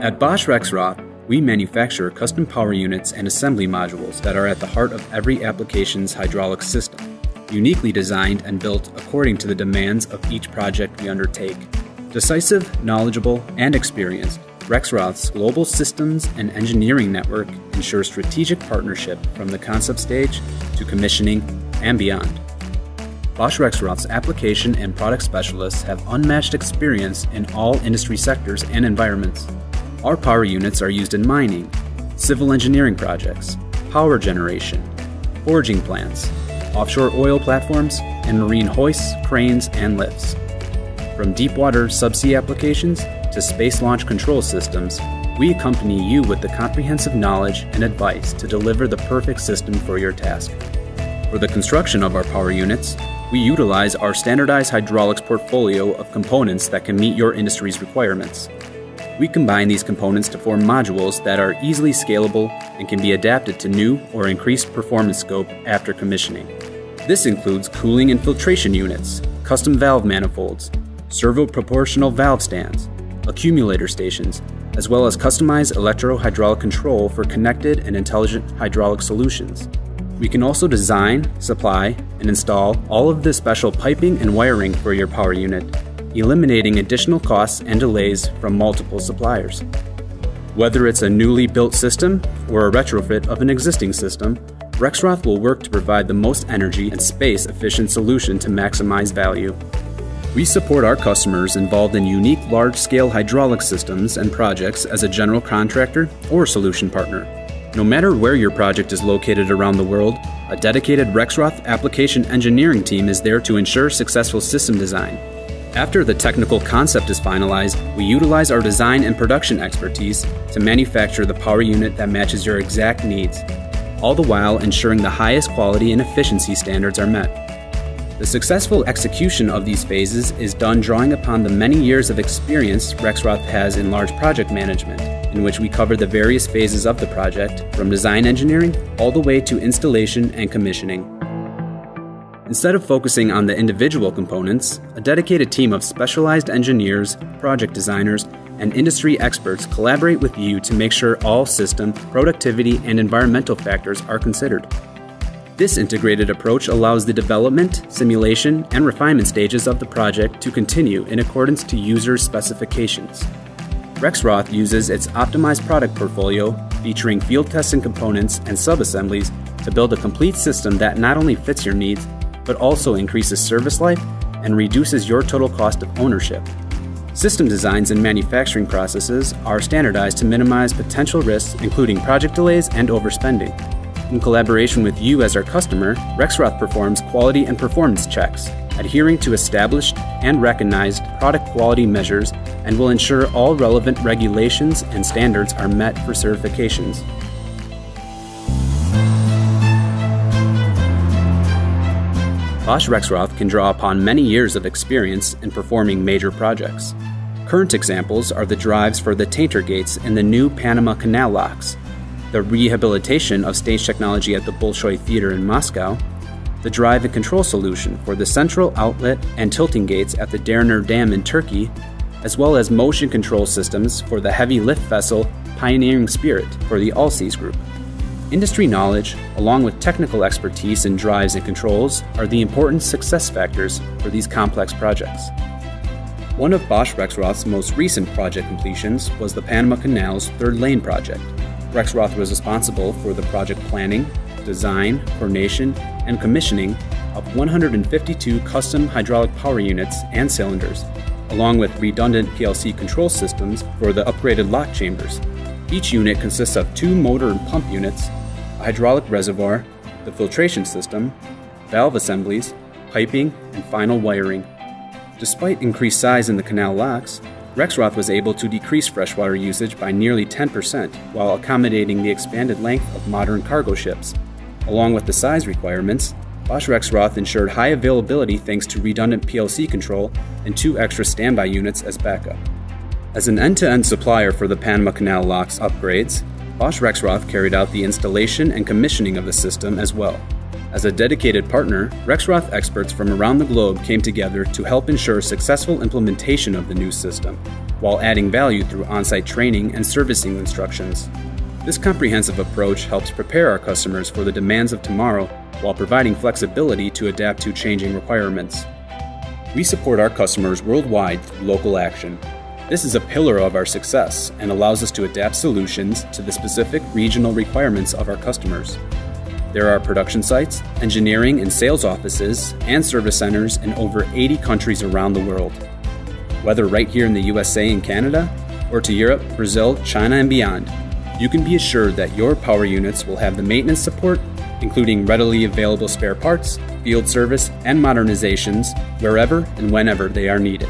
At Bosch Rexroth, we manufacture custom power units and assembly modules that are at the heart of every application's hydraulic system, uniquely designed and built according to the demands of each project we undertake. Decisive, knowledgeable, and experienced, Rexroth's global systems and engineering network ensures strategic partnership from the concept stage to commissioning and beyond. Bosch Rexroth's application and product specialists have unmatched experience in all industry sectors and environments. Our power units are used in mining, civil engineering projects, power generation, forging plants, offshore oil platforms, and marine hoists, cranes, and lifts. From deep water subsea applications to space launch control systems, we accompany you with the comprehensive knowledge and advice to deliver the perfect system for your task. For the construction of our power units, we utilize our standardized hydraulics portfolio of components that can meet your industry's requirements. We combine these components to form modules that are easily scalable and can be adapted to new or increased performance scope after commissioning. This includes cooling and filtration units, custom valve manifolds, servo proportional valve stands, accumulator stations, as well as customized electro-hydraulic control for connected and intelligent hydraulic solutions. We can also design, supply, and install all of the special piping and wiring for your power unit, eliminating additional costs and delays from multiple suppliers. Whether it's a newly built system or a retrofit of an existing system, Rexroth will work to provide the most energy and space efficient solution to maximize value. We support our customers involved in unique large scale hydraulic systems and projects as a general contractor or solution partner. No matter where your project is located around the world, a dedicated Rexroth application engineering team is there to ensure successful system design. After the technical concept is finalized, we utilize our design and production expertise to manufacture the power unit that matches your exact needs, all the while ensuring the highest quality and efficiency standards are met. The successful execution of these phases is done drawing upon the many years of experience Rexroth has in large project management, in which we cover the various phases of the project, from design engineering all the way to installation and commissioning. Instead of focusing on the individual components, a dedicated team of specialized engineers, project designers, and industry experts collaborate with you to make sure all system, productivity, and environmental factors are considered. This integrated approach allows the development, simulation, and refinement stages of the project to continue in accordance to user specifications. Rexroth uses its optimized product portfolio, featuring field testing components and subassemblies, to build a complete system that not only fits your needs, but also increases service life and reduces your total cost of ownership. System designs and manufacturing processes are standardized to minimize potential risks, including project delays and overspending. In collaboration with you as our customer, Rexroth performs quality and performance checks, adhering to established and recognized product quality measures, and will ensure all relevant regulations and standards are met for certifications. Bosch Rexroth can draw upon many years of experience in performing major projects. Current examples are the drives for the tainter gates in the new Panama Canal locks, the rehabilitation of stage technology at the Bolshoi Theater in Moscow, the drive and control solution for the central outlet and tilting gates at the Deriner Dam in Turkey, as well as motion control systems for the heavy lift vessel Pioneering Spirit for the Allseas Group. Industry knowledge, along with technical expertise in drives and controls, are the important success factors for these complex projects. One of Bosch Rexroth's most recent project completions was the Panama Canal's third lane project. Rexroth was responsible for the project planning, design, coordination, and commissioning of 152 custom hydraulic power units and cylinders, along with redundant PLC control systems for the upgraded lock chambers. Each unit consists of two motor and pump units, a hydraulic reservoir, the filtration system, valve assemblies, piping, and final wiring. Despite increased size in the canal locks, Rexroth was able to decrease freshwater usage by nearly 10% while accommodating the expanded length of modern cargo ships. Along with the size requirements, Bosch Rexroth ensured high availability thanks to redundant PLC control and two extra standby units as backup. As an end to end supplier for the Panama Canal locks upgrades, Bosch Rexroth carried out the installation and commissioning of the system as well. As a dedicated partner, Rexroth experts from around the globe came together to help ensure successful implementation of the new system, while adding value through on site training and servicing instructions. This comprehensive approach helps prepare our customers for the demands of tomorrow while providing flexibility to adapt to changing requirements. We support our customers worldwide through local action. This is a pillar of our success and allows us to adapt solutions to the specific regional requirements of our customers. There are production sites, engineering and sales offices, and service centers in over 80 countries around the world. Whether right here in the USA and Canada, or to Europe, Brazil, China, and beyond, you can be assured that your power units will have the maintenance support, including readily available spare parts, field service, and modernizations wherever and whenever they are needed.